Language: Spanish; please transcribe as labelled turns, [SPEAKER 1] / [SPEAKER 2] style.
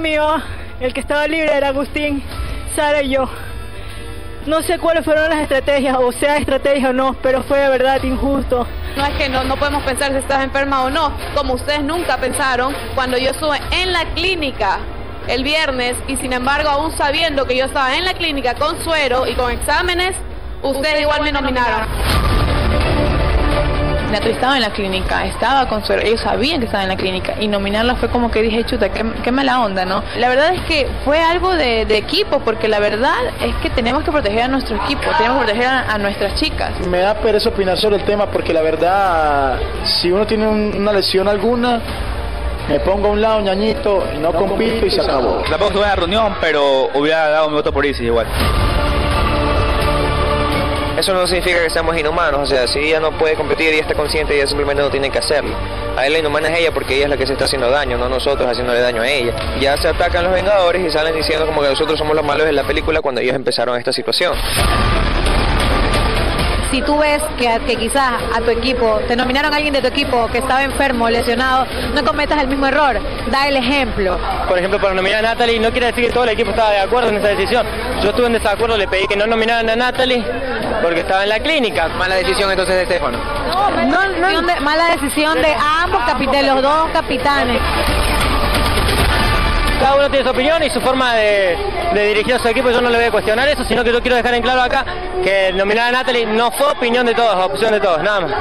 [SPEAKER 1] mío, el que estaba libre era Agustín, Sara y yo. No sé cuáles fueron las estrategias, o sea estrategia o no, pero fue de verdad injusto.
[SPEAKER 2] No es que no, no podemos pensar si estás enferma o no, como ustedes nunca pensaron cuando yo estuve en la clínica el viernes y sin embargo aún sabiendo que yo estaba en la clínica con suero y con exámenes, ustedes igual me nominaron.
[SPEAKER 3] Estaba en la clínica, estaba con suero, ellos sabían que estaba en la clínica y nominarla fue como que dije, chuta, qué, qué mala onda, ¿no? La verdad es que fue algo de, de, equipo, porque la verdad es que tenemos que proteger a nuestro equipo, tenemos que proteger a, a nuestras chicas.
[SPEAKER 4] Me da pereza opinar sobre el tema porque la verdad, si uno tiene un, una lesión alguna, me pongo a un lado, ñañito, y no compito y se acabó.
[SPEAKER 5] Tampoco estuve en la reunión, pero hubiera dado mi voto por Isis igual.
[SPEAKER 6] Eso no significa que seamos inhumanos, o sea, si ella no puede competir y está consciente, ella simplemente no tiene que hacerlo. A él la inhumana es ella porque ella es la que se está haciendo daño, no nosotros haciéndole daño a ella. Ya se atacan los Vengadores y salen diciendo como que nosotros somos los malos de la película cuando ellos empezaron esta situación
[SPEAKER 7] si tú ves que, que, quizás a tu equipo, te nominaron a alguien de tu equipo que estaba enfermo, lesionado, no cometas el mismo error, da el ejemplo.
[SPEAKER 8] Por ejemplo, para nominar a Natalie, no quiere decir que todo el equipo estaba de acuerdo en esa decisión. Yo estuve en desacuerdo, le pedí que no nominaran a Natalie porque estaba en la clínica.
[SPEAKER 6] Mala decisión entonces de Estefano.
[SPEAKER 7] No, no, no, mala decisión de ambos capitanes, los dos capitanes
[SPEAKER 8] cada uno tiene su opinión y su forma de, dirigir a su equipo, yo no le voy a cuestionar eso, sino que yo quiero dejar en claro acá que nominar a Natalie no fue opinión de todos, opción de todos, nada más.